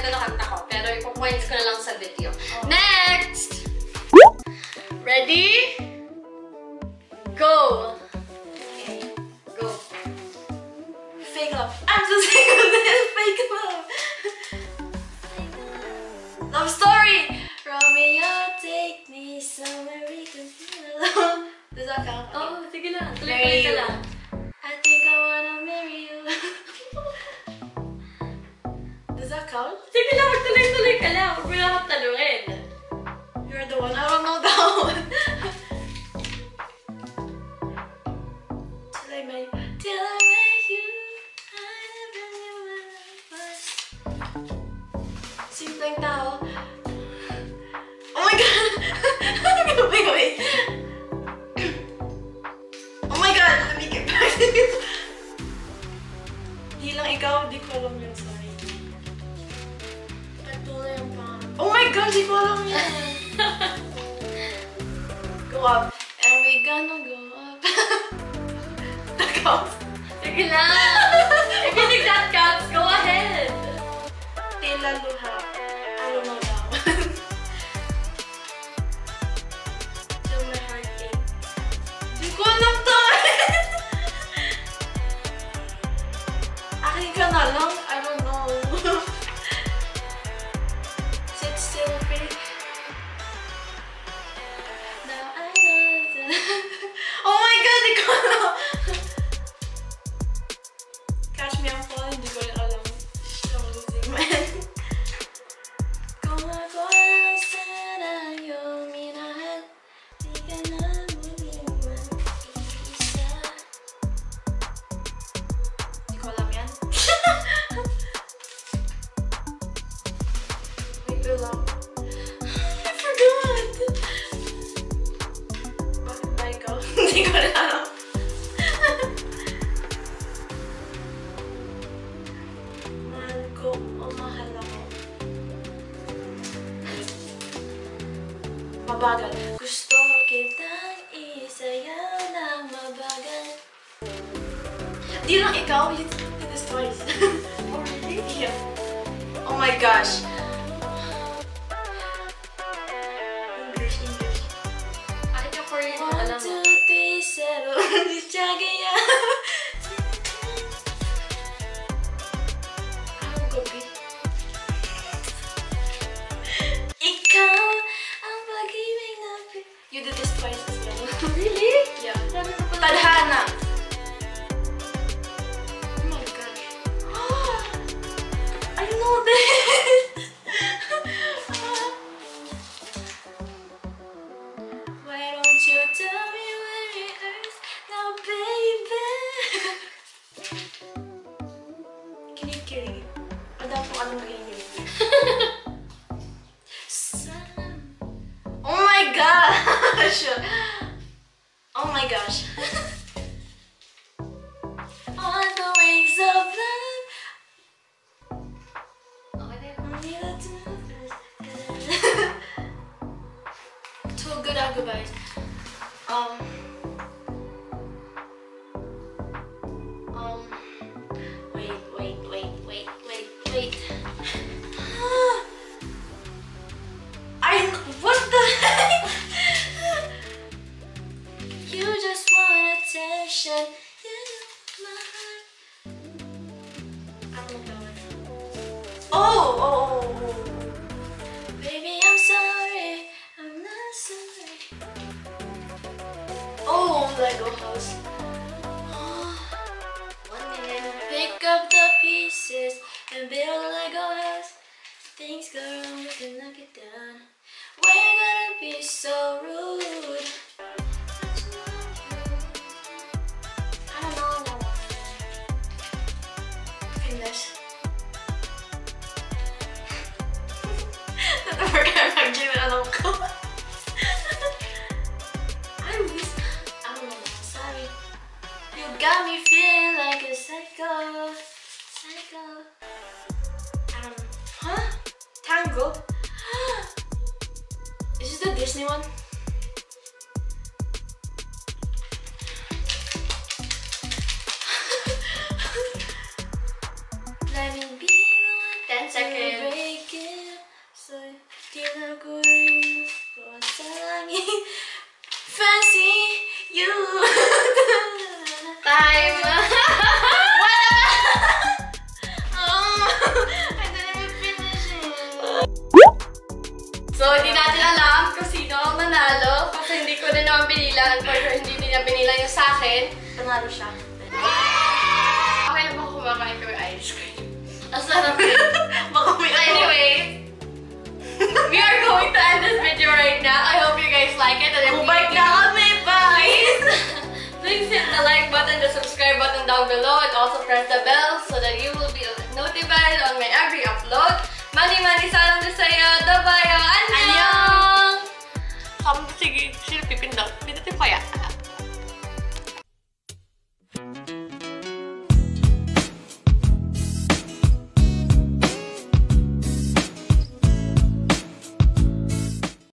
na ko. Pero ipopoints ko na lang sa video. Next! Ready? Go! Okay. Go. Fake love. I'm so sick of this fake love. Love story. Romeo, take me somewhere we can feel alone. Does that count? Oh, sige lang. Marry Tuloy-tuloy ka lang. That. You're the one. I don't know that one. till I you. Till I met you. I love was. Oh my god! wait, wait. oh my god, let me get back to lang ikaw, di ko alam yun, sorry. God, di ko alam go up. And we gonna go up. Counts. Sige lang. If you think that counts, go ahead. Tila luha. Know that one. Till my. Di ko alam to. Akin ka na lang. の mabagal. Gusto kitang isayaw ng mabagal. Di lang ikaw, hit in the stories. Or thank. Oh my gosh. English, English. Alam ko Korean, alam mo. One, two, three, seven. Di siya ganyan. Oh my gosh! Oh my gosh. On the wings of love. Two good. Um. Um. Oh. Baby, I'm sorry. I'm not sorry. Oh, Lego house. One minute, pick up the pieces and build a Lego house. Things go wrong, we can knock it down. We're gonna be so rude. Psycho. I. Um, huh? Tango? Is this the Disney one? So, hindi natin alam kung sino ang nanalo. Kasi hindi ko na naman binilang. Pero hindi niya binilang yung sa akin. Nanalo siya. Okay na ba kumakain ng ice cream? Ang sarap yun. Baka may Anyway, we are going to end this video right now. I hope you guys like it. And Bumike na kami! Bye! Please hit the like button, the subscribe button down below, and also press the bell so that you will be notified on my every upload. Mani mani salam deseo dobayo annyeong. Kamu sih sih pipin dong. Itu tuh kayak